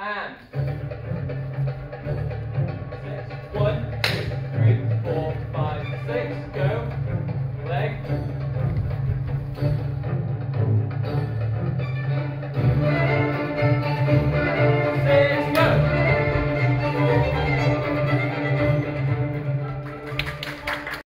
and six. One, two, three, four, five, six. Go. Leg.